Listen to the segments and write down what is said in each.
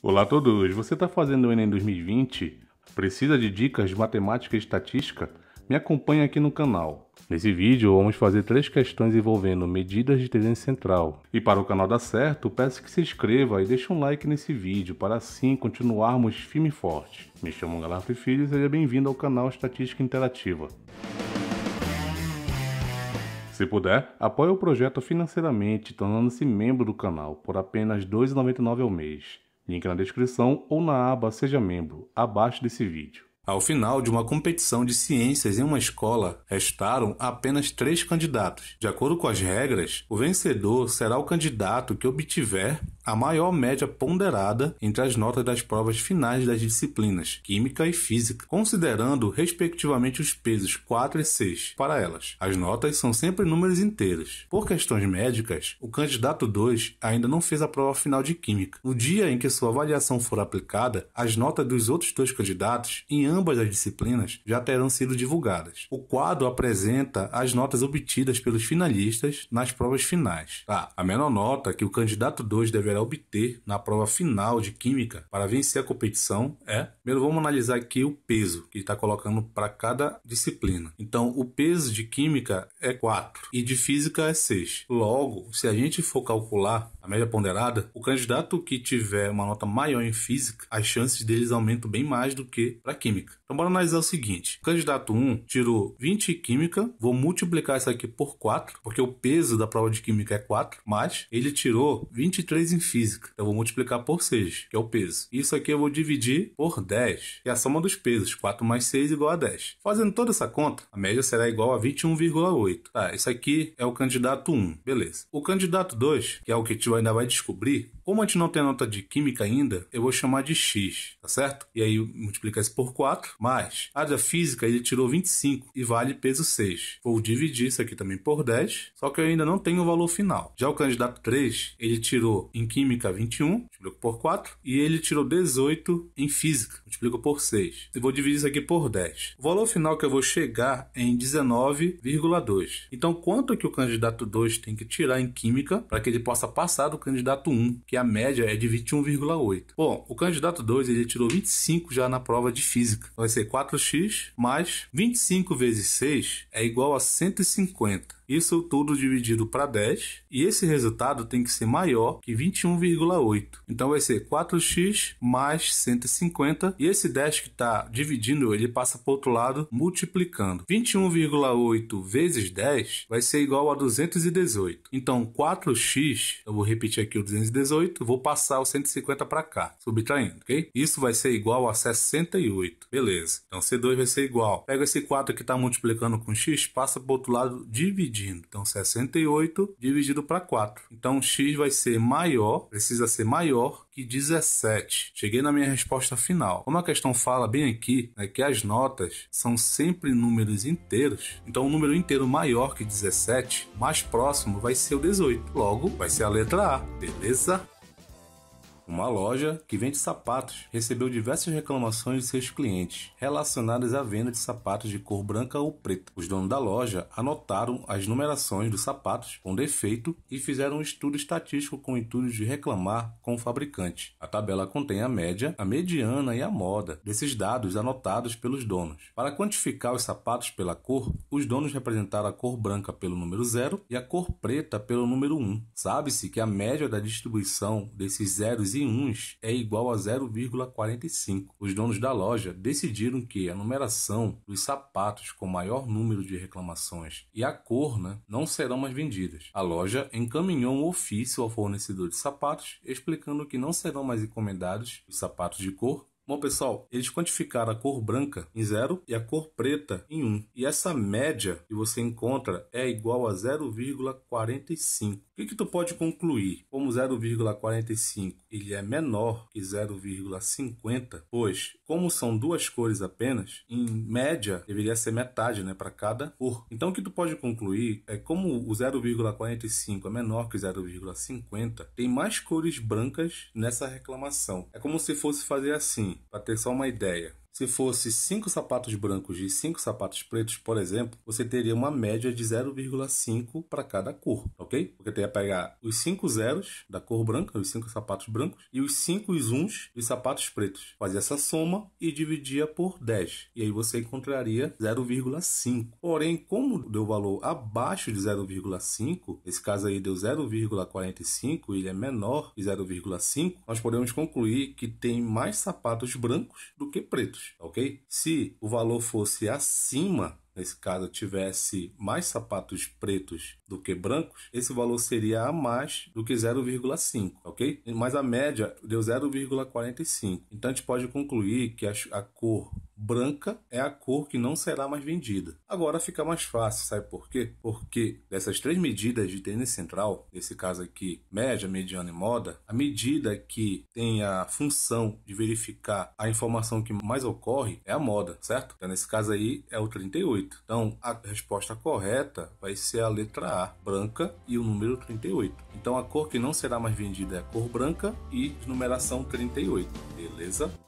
Olá a todos! Você está fazendo o Enem 2020? Precisa de dicas de matemática e estatística? Me acompanhe aqui no canal. Nesse vídeo vamos fazer três questões envolvendo medidas de tendência central. E para o canal dar certo, peço que se inscreva e deixe um like nesse vídeo para assim continuarmos firme e forte. Me chamo Galarto Filho e seja bem-vindo ao canal Estatística Interativa. Se puder, apoie o projeto financeiramente, tornando-se membro do canal por apenas R$ 2,99 ao mês. Link na descrição ou na aba Seja Membro, abaixo desse vídeo. Ao final de uma competição de ciências em uma escola, restaram apenas três candidatos. De acordo com as regras, o vencedor será o candidato que obtiver a maior média ponderada entre as notas das provas finais das disciplinas Química e Física, considerando respectivamente os pesos 4 e 6 para elas. As notas são sempre números inteiros. Por questões médicas, o candidato 2 ainda não fez a prova final de Química. No dia em que sua avaliação for aplicada, as notas dos outros dois candidatos em ambas as disciplinas já terão sido divulgadas. O quadro apresenta as notas obtidas pelos finalistas nas provas finais. Tá, a menor nota que o candidato 2 deverá obter na prova final de Química para vencer a competição é. Primeiro vamos analisar aqui o peso que está colocando para cada disciplina. Então, o peso de Química é 4 e de Física é 6. Logo, se a gente for calcular média ponderada, o candidato que tiver uma nota maior em Física, as chances deles aumentam bem mais do que para Química. Então, bora analisar o seguinte: o candidato 1 tirou 20 em Química, vou multiplicar isso aqui por 4, porque o peso da prova de Química é 4, mas ele tirou 23 em física. Então, eu vou multiplicar por 6, que é o peso. Isso aqui eu vou dividir por 10, que é a soma dos pesos. 4 mais 6 igual a 10. Fazendo toda essa conta, a média será igual a 21,8. Tá, isso aqui é o candidato 1, beleza. O candidato 2, que é o que tu ainda vai descobrir, como a gente não tem nota de química ainda, eu vou chamar de x, tá certo? E aí multiplicar isso por 4, mais a da física ele tirou 25 e vale peso 6. Vou dividir isso aqui também por 10, só que eu ainda não tenho o valor final. Já o candidato 3, ele tirou em química 21, multiplico por 4, e ele tirou 18 em física, multiplico por 6. E vou dividir isso aqui por 10. O valor final que eu vou chegar é em 19,2. Então, quanto que o candidato 2 tem que tirar em química para que ele possa passar do candidato 1, que a média é de 21,8. Bom, o candidato 2 ele tirou 25 já na prova de física. Vai ser 4x mais 25 vezes 6 é igual a 150. Isso tudo dividido para 10, e esse resultado tem que ser maior que 21,8. Então vai ser 4x mais 150, e esse 10 que está dividindo, ele passa para o outro lado multiplicando. 21,8 vezes 10 vai ser igual a 218. Então 4x, eu vou repetir aqui o 218, vou passar o 150 para cá, subtraindo, ok? Isso vai ser igual a 68. Beleza. Então C2 vai ser igual. Pega esse 4 que está multiplicando com x, passa para o outro lado dividindo dividindo. Então, 68 dividido para 4. Então, x vai ser maior, precisa ser maior que 17. Cheguei na minha resposta final. Como a questão fala bem aqui, é que as notas são sempre números inteiros, então um número inteiro maior que 17, mais próximo vai ser o 18. Logo, vai ser a letra A, beleza? Uma loja que vende sapatos recebeu diversas reclamações de seus clientes relacionadas à venda de sapatos de cor branca ou preta. Os donos da loja anotaram as numerações dos sapatos com defeito e fizeram um estudo estatístico com o intuito de reclamar com o fabricante. A tabela contém a média, a mediana e a moda desses dados anotados pelos donos. Para quantificar os sapatos pela cor, os donos representaram a cor branca pelo número 0 e a cor preta pelo número 1. Um. Sabe-se que a média da distribuição desses zeros e e uns é igual a 0,45. Os donos da loja decidiram que a numeração dos sapatos com maior número de reclamações e a cor né, não serão mais vendidas. A loja encaminhou um ofício ao fornecedor de sapatos explicando que não serão mais encomendados os sapatos de cor Bom, pessoal, eles quantificaram a cor branca em 0 e a cor preta em 1. Um. E essa média que você encontra é igual a 0,45. O que, que tu pode concluir? Como 0,45 ele é menor que 0,50, pois, como são duas cores apenas, em média deveria ser metade né, para cada cor. Então, o que tu pode concluir é como o 0,45 é menor que 0,50, tem mais cores brancas nessa reclamação. É como se fosse fazer assim para ter só uma ideia. Se fosse 5 sapatos brancos e 5 sapatos pretos, por exemplo, você teria uma média de 0,5 para cada cor, ok? Porque teria que pegar os 5 zeros da cor branca, os 5 sapatos brancos, e os 5 uns dos sapatos pretos. Fazia essa soma e dividia por 10. E aí você encontraria 0,5. Porém, como deu valor abaixo de 0,5, esse caso aí deu 0,45 e ele é menor de 0,5, nós podemos concluir que tem mais sapatos brancos do que pretos, ok? Se o valor fosse acima nesse caso tivesse mais sapatos pretos do que brancos, esse valor seria a mais do que 0,5, ok? Mas a média deu 0,45. Então a gente pode concluir que a, a cor branca é a cor que não será mais vendida. Agora fica mais fácil, sabe por quê? Porque dessas três medidas de tênis central, nesse caso aqui, média, mediana e moda, a medida que tem a função de verificar a informação que mais ocorre é a moda, certo? Então, nesse caso aí é o 38. Então, a resposta correta vai ser a letra A, branca e o número 38. Então, a cor que não será mais vendida é a cor branca e numeração 38, beleza?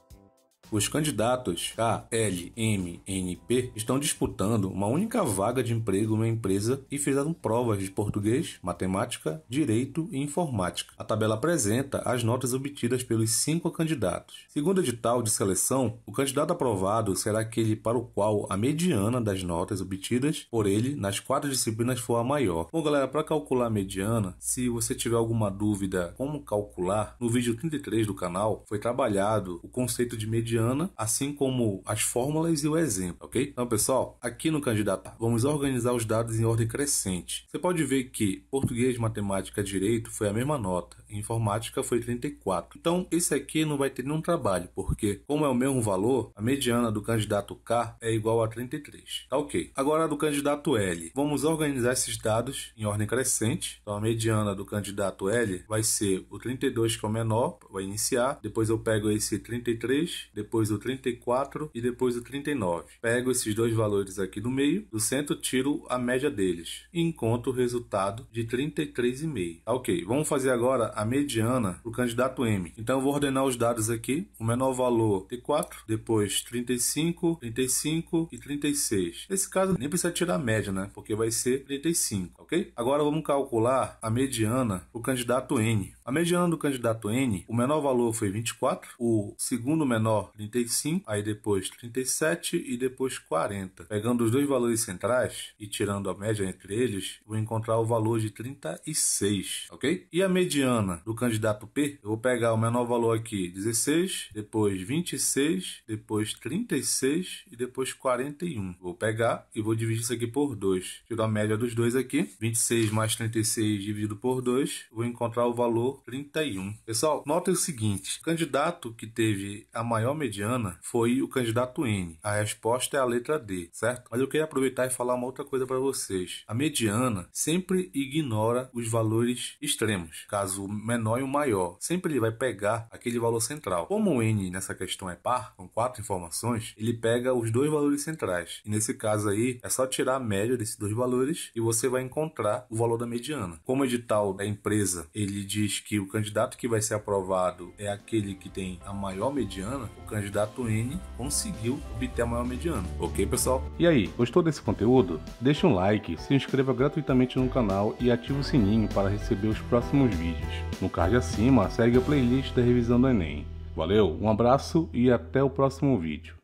Os candidatos KLMNP estão disputando uma única vaga de emprego numa empresa e fizeram provas de português, matemática, direito e informática. A tabela apresenta as notas obtidas pelos cinco candidatos. Segundo o edital de seleção, o candidato aprovado será aquele para o qual a mediana das notas obtidas por ele nas quatro disciplinas for a maior. Bom, galera, para calcular a mediana, se você tiver alguma dúvida como calcular, no vídeo 33 do canal foi trabalhado o conceito de mediana assim como as fórmulas e o exemplo, ok? Então, pessoal, aqui no candidato, vamos organizar os dados em ordem crescente. Você pode ver que português, matemática, direito foi a mesma nota, informática foi 34. Então, esse aqui não vai ter nenhum trabalho, porque como é o mesmo valor, a mediana do candidato K é igual a 33. Tá ok. Agora do candidato L, vamos organizar esses dados em ordem crescente. Então, a mediana do candidato L vai ser o 32 que é o menor, vai iniciar, depois eu pego esse 33, depois depois o 34 e depois o 39. Pego esses dois valores aqui do meio, do centro tiro a média deles e encontro o resultado de 33,5. Tá ok, vamos fazer agora a mediana para o candidato M. Então vou ordenar os dados aqui, o menor valor 34, depois 35, 35 e 36. Nesse caso nem precisa tirar a média, né? Porque vai ser 35, ok? Agora vamos calcular a mediana para o candidato N. A mediana do candidato N, o menor valor foi 24, o segundo menor 35, aí depois 37 e depois 40. Pegando os dois valores centrais e tirando a média entre eles, vou encontrar o valor de 36, ok? E a mediana do candidato P, eu vou pegar o menor valor aqui, 16, depois 26, depois 36 e depois 41. Vou pegar e vou dividir isso aqui por 2. Tiro a média dos dois aqui, 26 mais 36 dividido por 2, vou encontrar o valor 31. Pessoal, notem o seguinte, o candidato que teve a maior mediana mediana foi o candidato N. A resposta é a letra D, certo? Mas eu queria aproveitar e falar uma outra coisa para vocês. A mediana sempre ignora os valores extremos, caso o menor e o maior. Sempre ele vai pegar aquele valor central. Como o N nessa questão é par, com quatro informações, ele pega os dois valores centrais. E nesse caso aí, é só tirar a média desses dois valores e você vai encontrar o valor da mediana. Como edital da empresa, ele diz que o candidato que vai ser aprovado é aquele que tem a maior mediana, o candidato N conseguiu obter a maior mediana. Ok, pessoal? E aí, gostou desse conteúdo? Deixe um like, se inscreva gratuitamente no canal e ative o sininho para receber os próximos vídeos. No card acima, segue a playlist da revisão do Enem. Valeu, um abraço e até o próximo vídeo.